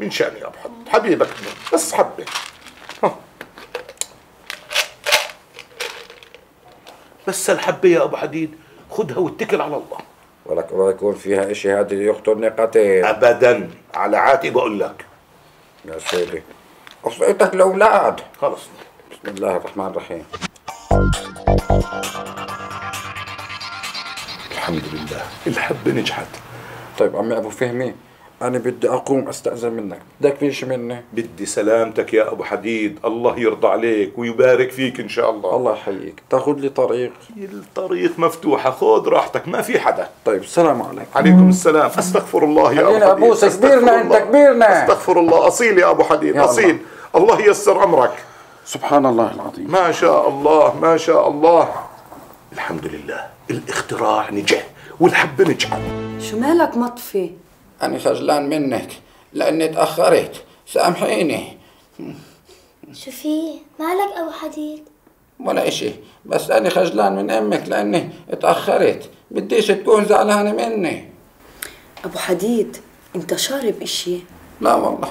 من شأني حديد حبيبك بس ها. بس الحبه يا أبو حديد خدها واتكل على الله. ولك الله يكون فيها إشي هذه يقتلني قتيل ابدا. على عاتي بقول لك. يا سيدي. وصيتك الأولاد. خلص. بسم الله الرحمن الرحيم. الحمد لله. الحبه نجحت. طيب عمي أبو فهمي. أنا بدي أقوم أستأذن منك. بدك في شيء مني؟ بدي سلامتك يا أبو حديد. الله يرضى عليك ويبارك فيك إن شاء الله. الله يحييك. تأخذ لي طريق. الطريق مفتوحه خذ راحتك ما في حدا. طيب السلام عليكم. عليكم السلام. أستغفر الله يا أبو خلينا حديد. أبوسك. أستغفر كبيرنا أنت، الله. كبيرنا. أستغفر الله. أصيل يا أبو حديد يا الله. أصيل. الله ييسر أمرك. سبحان الله العظيم. ما شاء الله ما شاء الله. الحمد لله. الاختراع نجح والحبه نجحت شو مالك مطفي؟ أنا خجلان منك لأني تأخرت. سأمحيني. شو في مالك أبو حديد؟ ولا إشي. بس أنا خجلان من أمك لأني تأخرت. بديش تكون زعلانه مني. أبو حديد أنت شارب إشي؟ لا والله.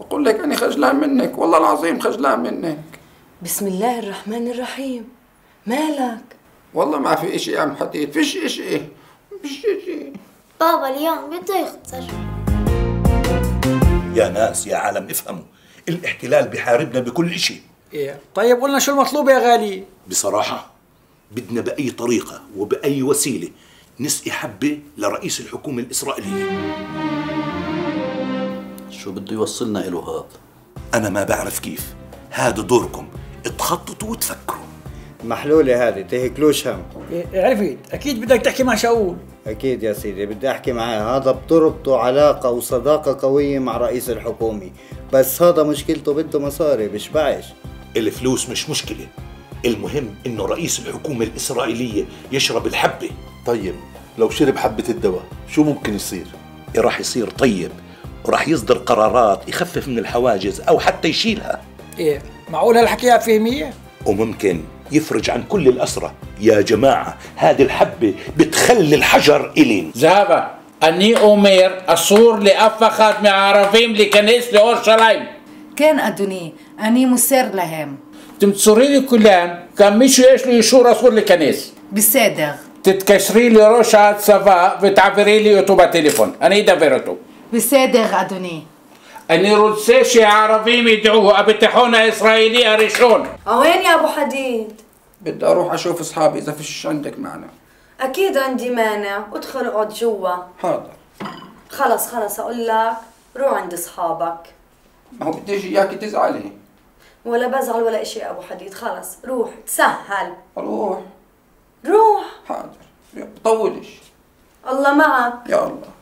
بقول لك أنا خجلان منك. والله العظيم خجلان منك. بسم الله الرحمن الرحيم. مالك؟ والله ما في إشي يا ام حديد. فيش إشي. بابا اليوم بده يخسر يا ناس يا عالم افهموا. الاحتلال بحاربنا بكل شيء إيه. طيب قلنا شو المطلوب يا غالي؟ بصراحة بدنا بأي طريقة وبأي وسيلة نسقي حبة لرئيس الحكومة الإسرائيلية. شو بده يوصلنا له هذا أنا ما بعرف كيف. هذا دوركم تخططوا وتفكروا. محلولة هذه تهكلوش هم. إيه عرفت؟ أكيد بدك تحكي مع شاول. أكيد يا سيدي بدي أحكي معاه. هذا بتربطه علاقة وصداقة قوية مع رئيس الحكومة. بس هذا مشكلته بده مصاري بشبعش الفلوس مش مشكلة. المهم إنه رئيس الحكومة الإسرائيلية يشرب الحبة. طيب لو شرب حبة الدواء شو ممكن يصير؟ راح يصير طيب. وراح يصدر قرارات يخفف من الحواجز أو حتى يشيلها. إيه معقول هالحكي يا فهمية؟ وممكن يفرج عن كل الأسرة. يا جماعة هذه الحبة بتخلي الحجر إلين. ذهب أني أمير أصور لأفخت عرفيم لكنيس لأورشلايم كان أدوني أني مسير لهم. تمتصوري لي كلام كان مشو إيش لي يشور أصور لكنيس؟ بسادغ تتكسري لي روشة سفا وتعبري لي يوتوبا تليفون. أنا إيدا بسادغ أدوني أنا رودسيش عربي يدعوه أبتحونا إسرائيلي أريشون. وين يا أبو حديد؟ بدي أروح أشوف أصحابي إذا فيش عندك مانع. أكيد عندي مانع. ادخل اقعد جوا. حاضر خلص خلص. أقول لك روح عند أصحابك. ما هو بديش إياكي تزعلي. ولا بزعل ولا إشي يا أبو حديد. خلص. روح. تسهل. روح روح. حاضر. طولش. الله معك. يا الله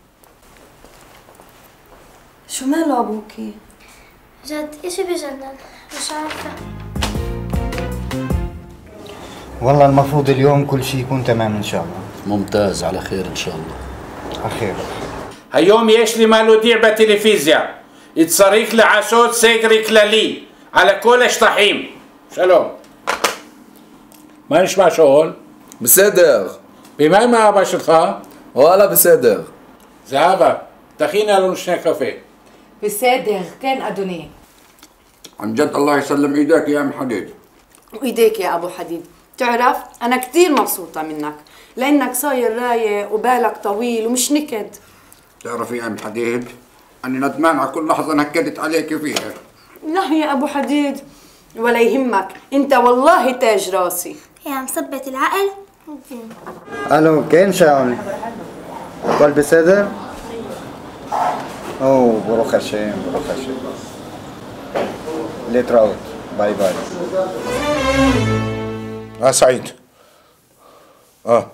شو ماله ابوكي جد اشي بجنن مش عارفة والله المفروض اليوم كل شيء يكون تمام إن شاء الله ممتاز على خير ان شاء الله على خير היום יש לי מה להודיע בטלוויזיה. צריך לעשות סגר כללי על כל השטחים. שלום. מה נשמע שאול? בסדר. ומה עם האבא שלך? וואלה בסדר. זהבה, תכיני לנו שני קפה. بصادغ كان أدونيه عن جد الله يسلم إيديك يا ام حديد. وإيديك يا أبو حديد. تعرف أنا كثير مبسوطة منك لأنك صاير رايق وبالك طويل ومش نكد. تعرفي يا ام حديد أني ندمان على كل لحظة نكدت عليك فيها. لا يا أبو حديد ولا يهمك. أنت والله تاج راسي. يا مثبت العقل. ألو كين شاوني؟ قلب صدر או, ברוך השם, ברוך השם. להתראות, ביי ביי. آه سعيد آه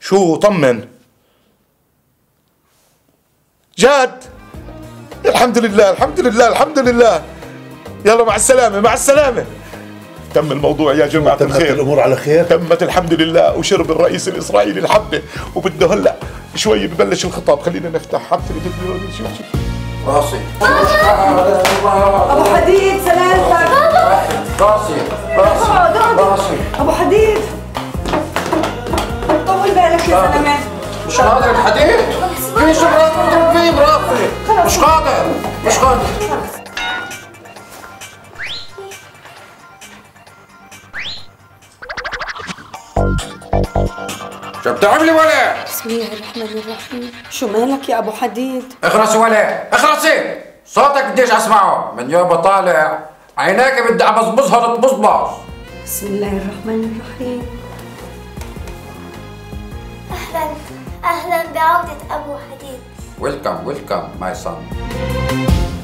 شو طمن جاد الحمد لله الحمد لله الحمد لله يلا مع السلامة مع السلامة تم الموضوع يا جماعة تمت الخير الأمور على خير تمت الحمد لله وشرب الرئيس الإسرائيلي الحبة وبده هلأ شوي ببلش الخطاب. خلينا نفتح التلفزيون شوف شوف. راسي. أبو حديد سلامتك راسي. اقعد راسي. أبو حديد. طول بالك يا زلمه مش قادر الحديد فيش براس اضرب فيه براسي مش قادر. مش قادر. شو بتعملي ولا؟ بسم الله الرحمن الرحيم. شو مالك يا أبو حديد؟ اخرسي ولا إيه؟ اخرسي صوتك بديش أسمعه. من يوم طالع عيناك بدي ابصبصها تبصبص بسم الله الرحمن الرحيم. أهلا أهلا بعودة أبو حديد. ويلكم ويلكم ماي سون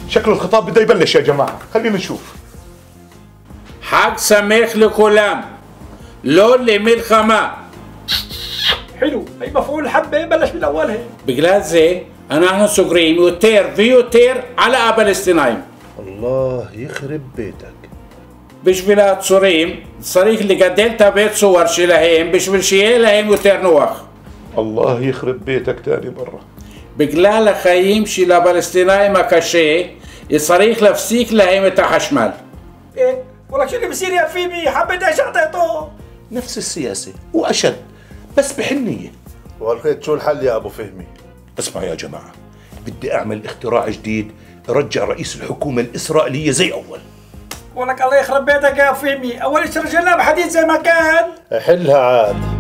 شكل الخطاب بده يبلش يا جماعة. خلينا نشوف. حق سميخ لكلام. لولي لملخمة أي مفعول حبه إيه؟ بلش من اولها بجلازه أنا صغرين. وتير فيو تير على بالستنايم الله يخرب بيتك. مش بلاد صريم صريخ اللي قدلتها بيت صور شي لهيم مش من شيلهين إيه وتير نوخ. الله يخرب بيتك تاني مرة. بقلال خيم شي لبلسطيناي ما كشي يصريخ لفسيك لهيمة حشمال. إيه ولك شو اللي بصير يا فيبي حبيت إيش أعطيته؟ نفس السياسة وأشد بس بحنية. والخيط شو الحل يا أبو فهمي؟ اسمع يا جماعة بدي أعمل اختراع جديد رجع رئيس الحكومة الإسرائيلية زي أول. ولك الله يخرب بيتك يا فيمي أول شيء رجعنا بحديد زي ما كان. حلها عاد.